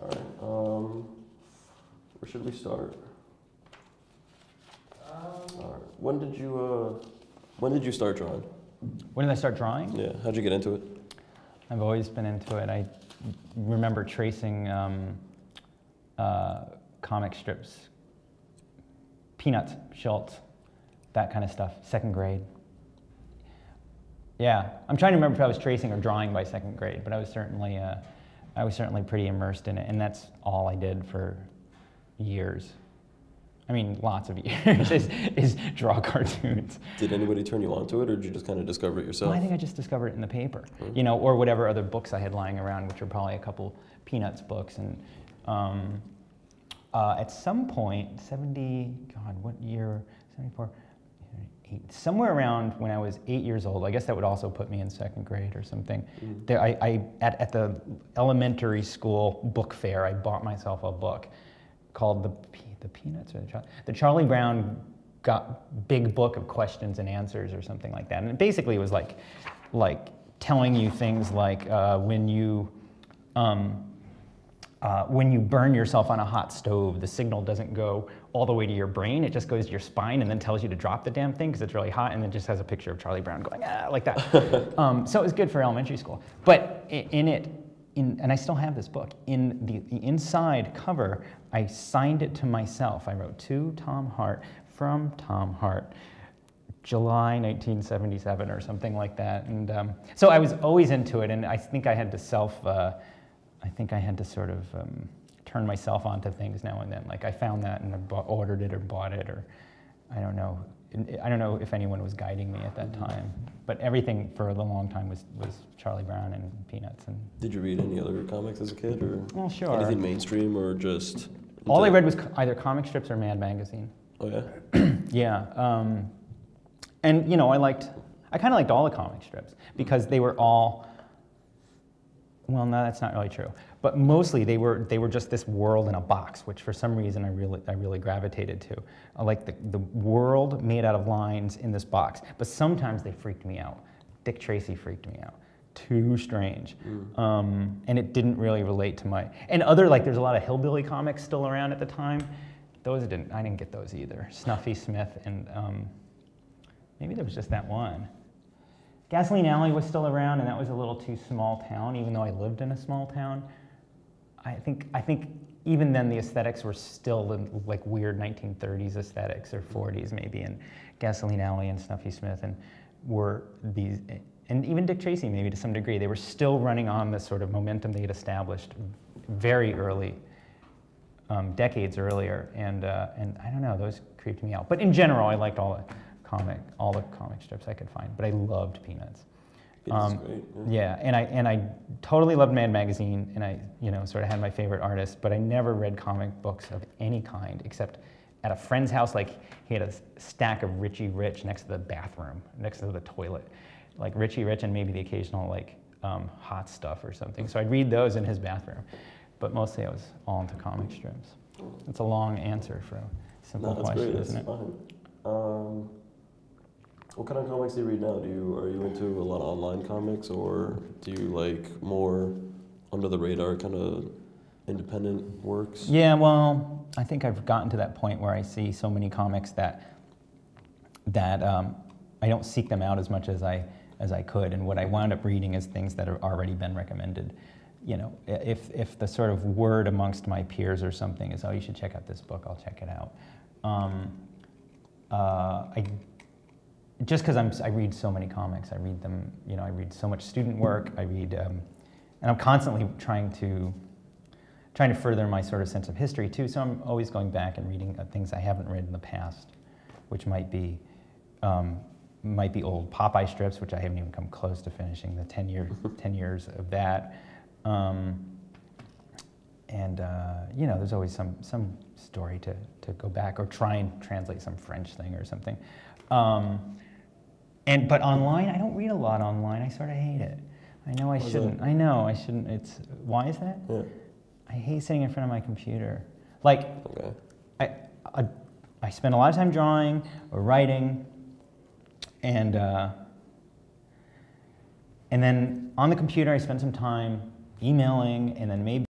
All right. Um, where should we start? Um, All right. When did you uh, when did you start drawing? when did I start drawing? Yeah. How'd you get into it? I've always been into it. I remember tracing um, uh, comic strips, Peanuts, Schulz, that kind of stuff, second grade. Yeah, I'm trying to remember if I was tracing or drawing by second grade, but I was certainly, uh, I was certainly pretty immersed in it, and that's all I did for years. I mean, lots of years is, is draw cartoons. Did anybody turn you onto it, or did you just kind of discover it yourself? Well, I think I just discovered it in the paper, Mhm. you know, or whatever other books I had lying around, which were probably a couple Peanuts books. And um, uh, at some point, 70, God, what year? 74, eight, somewhere around when I was eight years old, I guess that would also put me in second grade or something. Mhm. There, I, I at, at the elementary school book fair, I bought myself a book called the the Peanuts or the Char- the Charlie Brown got big book of questions and answers or something like that. And it basically, it was like like telling you things like uh, when you um, uh, when you burn yourself on a hot stove, the signal doesn't go all the way to your brain. It just goes to your spine and then tells you to drop the damn thing because it's really hot, and then just has a picture of Charlie Brown going ah like that. um, so it was good for elementary school. But in it, in, and I still have this book. In the, the inside cover, I signed it to myself. I wrote to Tom Hart from Tom Hart. July 1977 or something like that. And um, so I was always into it, and I think I had to self, uh, I think I had to sort of um, turn myself onto things now and then. Like I found that and I bought, ordered it or bought it, or I don't know. I don't know if anyone was guiding me at that time, but everything for a long time was, was Charlie Brown and Peanuts. And Did you read any other comics as a kid, or well, sure. anything mainstream, or just? All I read was either comic strips or Mad Magazine. Oh yeah. Yeah, um, and you know, I liked, I kind of liked all the comic strips because they were all. Well, no, that's not really true. But mostly they were they were just this world in a box, which for some reason I really I really gravitated to. I like the the world made out of lines in this box. But sometimes they freaked me out. Dick Tracy freaked me out. Too strange, Mm. um, and it didn't really relate to my and other like there's a lot of hillbilly comics still around at the time. Those didn't I didn't get those either. Snuffy Smith and um, maybe there was just that one. Gasoline Alley was still around, and that was a little too small town, even though I lived in a small town. I think, I think even then the aesthetics were still like weird 1930s aesthetics or 40s maybe, and Gasoline Alley and Snuffy Smith and were these, and even Dick Tracy maybe to some degree, they were still running on this sort of momentum they had established very early, um, decades earlier, and, uh, and I don't know, those creeped me out. But in general, I liked all the comic, all the comic strips I could find, but I loved Peanuts. Um, great. Yeah, and I and I totally loved Mad Magazine, and I you know sort of had my favorite artists, but I never read comic books of any kind except at a friend's house. Like he had a stack of Richie Rich next to the bathroom, next to the toilet, like Richie Rich and maybe the occasional like um, hot stuff or something. So I'd read those in his bathroom, but mostly I was all into comic strips. It's a long answer for a simple No, question, great. Isn't it? fine. Um, what kind of comics do you read now? Do you are you into a lot of online comics, or do you like more under the radar kind of independent works? Yeah, well, I think I've gotten to that point where I see so many comics that that um, I don't seek them out as much as I as I could, and what I wound up reading is things that have already been recommended. You know, if if the sort of word amongst my peers or something is, oh, you should check out this book, I'll check it out. Um, uh, I just because I'm I read so many comics, I read them. You know, I read so much student work. I read, um, and I'm constantly trying to trying to further my sort of sense of history too. So I'm always going back and reading uh, things I haven't read in the past, which might be um, might be old Popeye strips, which I haven't even come close to finishing the 10 year 10 years of that. Um, and uh, you know, there's always some some story to to go back or try and translate some French thing or something. Um, and but online, I don't read a lot online. I sort of hate it. I know I Why shouldn't. I know I shouldn't. It's why is that? Yeah. I hate sitting in front of my computer. Like Okay. I, I, I spend a lot of time drawing or writing, and uh, and then on the computer I spend some time emailing, and then maybe.